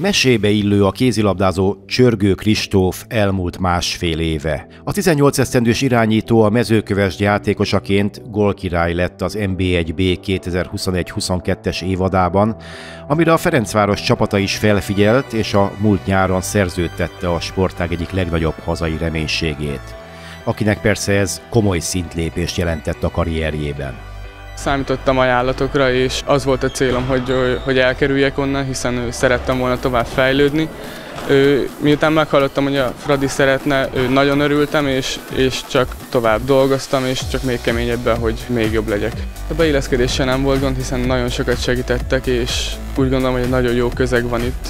Mesébe illő a kézilabdázó Csörgő Kristóf elmúlt másfél éve. A 18 esztendős irányító a mezőköves játékosaként gólkirály lett az NB1B 2021-22-es évadában, amire a Ferencváros csapata is felfigyelt, és a múlt nyáron szerződtette a sportág egyik legnagyobb hazai reménységét. Akinek persze ez komoly szintlépést jelentett a karrierjében. Számítottam ajánlatokra, és az volt a célom, hogy, hogy elkerüljek onnan, hiszen szerettem volna tovább fejlődni. Miután meghallottam, hogy a Fradi szeretne, nagyon örültem, és, és csak tovább dolgoztam, és csak még keményebben, hogy még jobb legyek. A beilleszkedéssel nem volt gond, hiszen nagyon sokat segítettek, és úgy gondolom, hogy egy nagyon jó közeg van itt,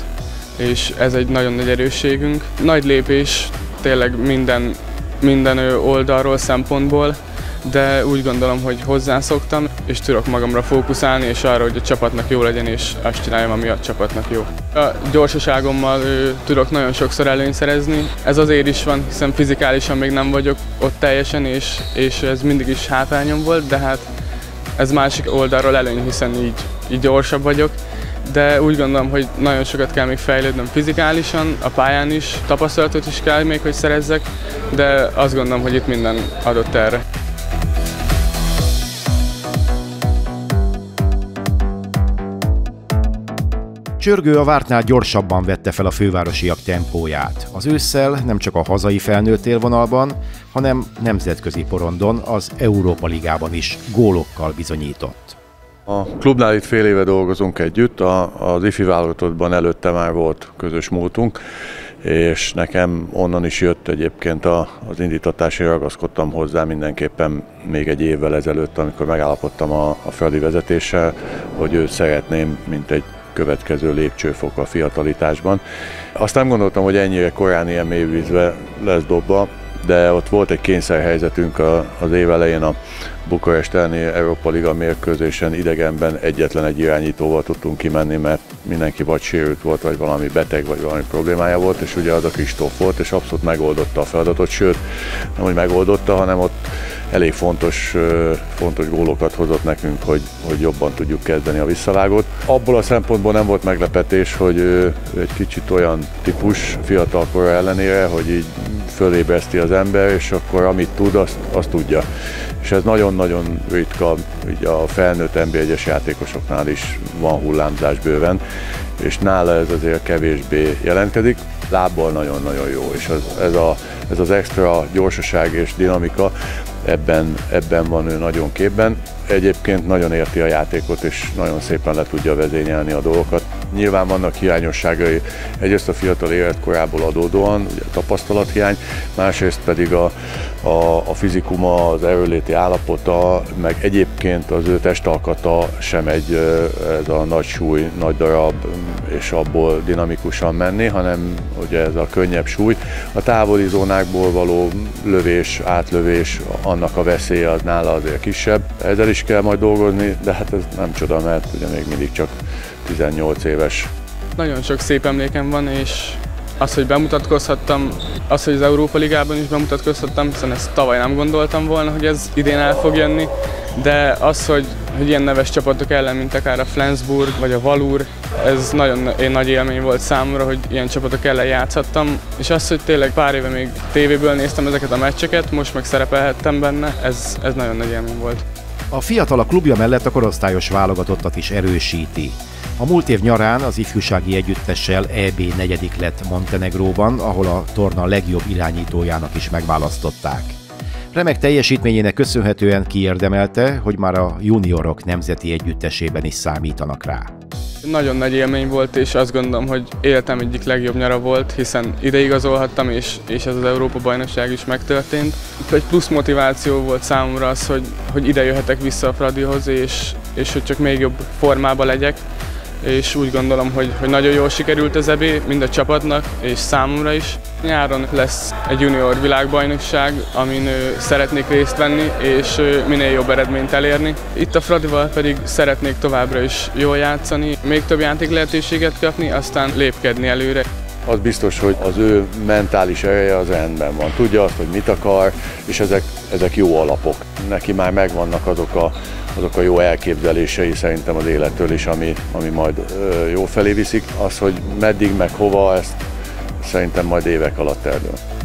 és ez egy nagyon nagy erősségünk. Nagy lépés tényleg minden, minden oldalról, szempontból, de úgy gondolom, hogy hozzászoktam, és tudok magamra fókuszálni, és arra, hogy a csapatnak jó legyen, és azt csináljam, ami a csapatnak jó. A gyorsaságommal ő, tudok nagyon sokszor előnyt szerezni. Ez azért is van, hiszen fizikálisan még nem vagyok ott teljesen, és, és ez mindig is hátrányom volt, de hát ez másik oldalról előny, hiszen így, így gyorsabb vagyok de úgy gondolom, hogy nagyon sokat kell még fejlődnöm fizikálisan, a pályán is, tapasztalatot is kell még, hogy szerezzek, de azt gondolom, hogy itt minden adott erre. Csörgő a vártnál gyorsabban vette fel a fővárosiak tempóját. Az ősszel nem csak a hazai felnőtt élvonalban, hanem nemzetközi porondon, az Európa Ligában is gólokkal bizonyított. A klubnál itt fél éve dolgozunk együtt, a, az ifi válogatottban előtte már volt közös múltunk, és nekem onnan is jött egyébként a, az indítatás, ragaszkodtam hozzá mindenképpen még egy évvel ezelőtt, amikor megállapodtam a, a Fradi vezetéssel, hogy őt szeretném, mint egy következő lépcsőfok a fiatalitásban. Azt nem gondoltam, hogy ennyire korán ilyen mélyvízbe lesz dobva, de ott volt egy kényszerhelyzetünk az év elején a Bukarest Európa Liga mérkőzésen idegenben egyetlen egy irányítóval tudtunk kimenni, mert mindenki vagy sérült volt, vagy valami beteg, vagy valami problémája volt, és ugye az a Kristóf volt, és abszolút megoldotta a feladatot, sőt, nem hogy megoldotta, hanem ott elég fontos, fontos gólokat hozott nekünk, hogy, hogy jobban tudjuk kezdeni a visszavágót. Abból a szempontból nem volt meglepetés, hogy egy kicsit olyan típus fiatalkor ellenére, hogy így fölébreszti az ember, és akkor amit tud, azt, azt tudja. És ez nagyon-nagyon ritka, ugye a felnőtt NB1-es játékosoknál is van hullámzás bőven, és nála ez azért kevésbé jelentkezik. Lábbal nagyon-nagyon jó, és ez, ez, a, ez az extra gyorsaság és dinamika, ebben, ebben van ő nagyon képben. Egyébként nagyon érti a játékot, és nagyon szépen le tudja vezényelni a dolgokat. Nyilván vannak hiányosságai, egyrészt a fiatal életkorából adódóan, ugye tapasztalathiány, másrészt pedig a, a, a fizikuma, az erőléti állapota, meg egyébként az ő testalkata sem egy ez a nagy súly, nagy darab, és abból dinamikusan menni, hanem ugye ez a könnyebb súly. A távoli zónákból való lövés, átlövés, annak a veszélye az nála azért kisebb. Ezzel is kell majd dolgozni, de hát ez nem csoda, mert ugye még mindig csak 18 éves. Nagyon sok szép emlékem van, és az, hogy bemutatkozhattam, az, hogy az Európa Ligában is bemutatkozhattam, hiszen ezt tavaly nem gondoltam volna, hogy ez idén el fog jönni, de az, hogy, hogy ilyen neves csapatok ellen, mint akár a Flensburg vagy a Valur, ez nagyon én nagy élmény volt számomra, hogy ilyen csapatok ellen játszhattam, és az, hogy tényleg pár éve még tévéből néztem ezeket a meccseket, most meg szerepelhettem benne, ez, ez nagyon nagy élmény volt. A fiatal a klubja mellett a korosztályos válogatottat is erősíti. A múlt év nyarán az ifjúsági együttessel EB negyedik lett Montenegróban, ahol a torna legjobb irányítójának is megválasztották. Remek teljesítményének köszönhetően kiérdemelte, hogy már a juniorok nemzeti együttesében is számítanak rá. Nagyon nagy élmény volt, és azt gondolom, hogy életem egyik legjobb nyara volt, hiszen ideigazolhattam, és, és ez az Európa-bajnokság is megtörtént. Egy plusz motiváció volt számomra az, hogy, hogy ide jöhetek vissza a Fradihoz, és, és hogy csak még jobb formában legyek és úgy gondolom, hogy, hogy nagyon jól sikerült az EB, mind a csapatnak, és számomra is. Nyáron lesz egy junior világbajnokság, amin szeretnék részt venni, és minél jobb eredményt elérni. Itt a Fradival pedig szeretnék továbbra is jól játszani, még több játék lehetőséget kapni, aztán lépkedni előre. Az biztos, hogy az ő mentális ereje az rendben van. Tudja azt, hogy mit akar, és ezek, ezek jó alapok. Neki már megvannak azok a, azok a jó elképzelései szerintem az élettől is, ami, ami majd jó felé viszik. Az, hogy meddig, meg hova, ezt szerintem majd évek alatt eldől.